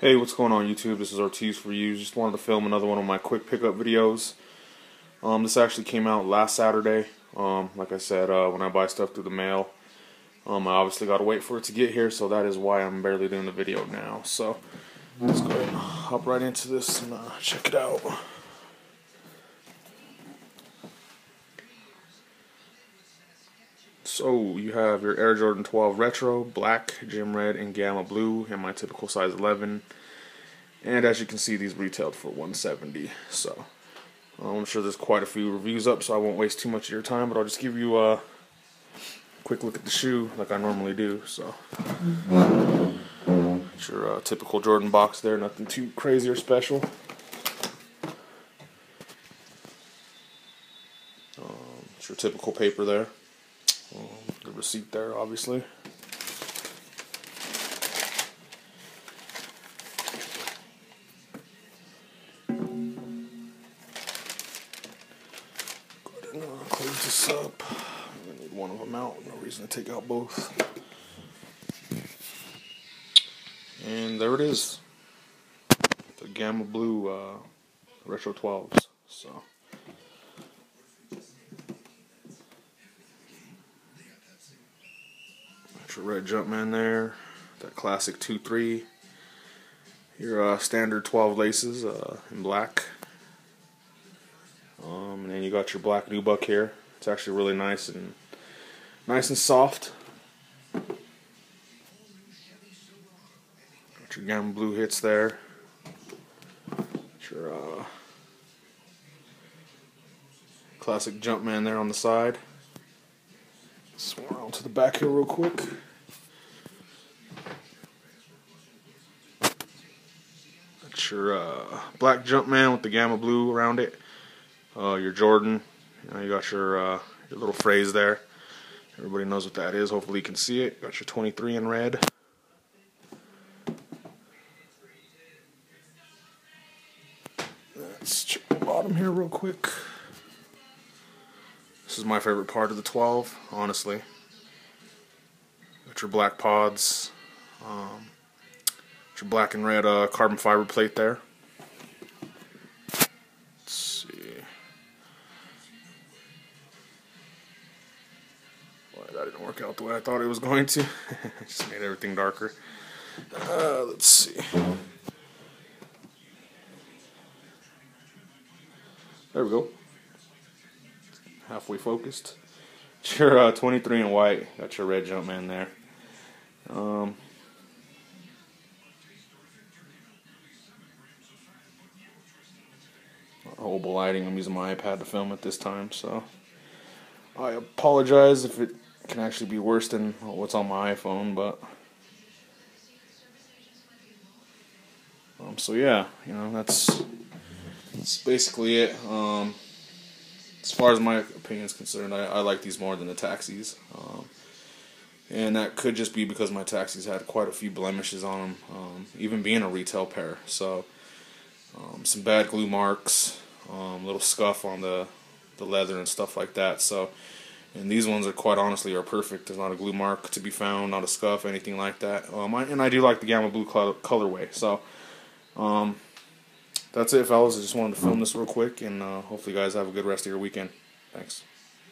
Hey, what's going on YouTube? This is Ortiz for you. Just wanted to film another one of my quick pickup videos. Um, this actually came out last Saturday. Um, like I said, uh, when I buy stuff through the mail, um, I obviously got to wait for it to get here, so that is why I'm barely doing the video now. So let's go ahead and hop right into this and uh, check it out. So you have your Air Jordan 12 Retro, black, gym red, and gamma blue, and my typical size 11. And as you can see, these retailed for 170. So I'm sure there's quite a few reviews up, so I won't waste too much of your time. But I'll just give you a quick look at the shoe, like I normally do. So it's your uh, typical Jordan box there, nothing too crazy or special. Um, it's your typical paper there. Receipt there, obviously. Go ahead and uh, close this up. I need one of them out. No reason to take out both. And there it is. The Gamma Blue uh, Retro 12s. So. Your red Jumpman there, that classic 2-3, your uh, standard 12 laces uh, in black, um, and then you got your black nubuck here. It's actually really nice and nice and soft. Got your gamma blue hits there. Got your uh, classic Jumpman there on the side. Around to the back here real quick. Your uh, black Jumpman with the gamma blue around it. Uh, your Jordan. You, know, you got your uh, your little phrase there. Everybody knows what that is. Hopefully you can see it. Got your 23 in red. Let's check the bottom here real quick. This is my favorite part of the 12, honestly. Got your black pods, um, your black and red uh, carbon fiber plate there. Let's see. Well, that didn't work out the way I thought it was going to. Just made everything darker. Uh, let's see. There we go halfway focused. Your uh, 23 in white. Got your red Jumpman there. Um, horrible lighting. I'm using my iPad to film at this time, so I apologize if it can actually be worse than what's on my iPhone, but. Um, so yeah, you know that's that's basically it. Um, as far as my opinion is concerned, I, I like these more than the taxis. Um, and that could just be because my taxis had quite a few blemishes on them, um, even being a retail pair. So, um, some bad glue marks, um, little scuff on the the leather and stuff like that. So, and these ones are quite honestly are perfect. There's not a glue mark to be found, not a scuff, anything like that. Um, I, and I do like the Gamma Blue color, colorway. So, um, that's it, fellas. I just wanted to film this real quick, and uh, hopefully, you guys have a good rest of your weekend. Thanks.